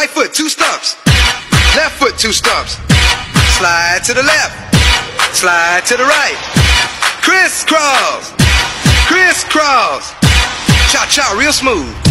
Right foot, two stumps. Left foot, two stumps. Slide to the left. Slide to the right. Crisscross. Crisscross. Cha cha, real smooth.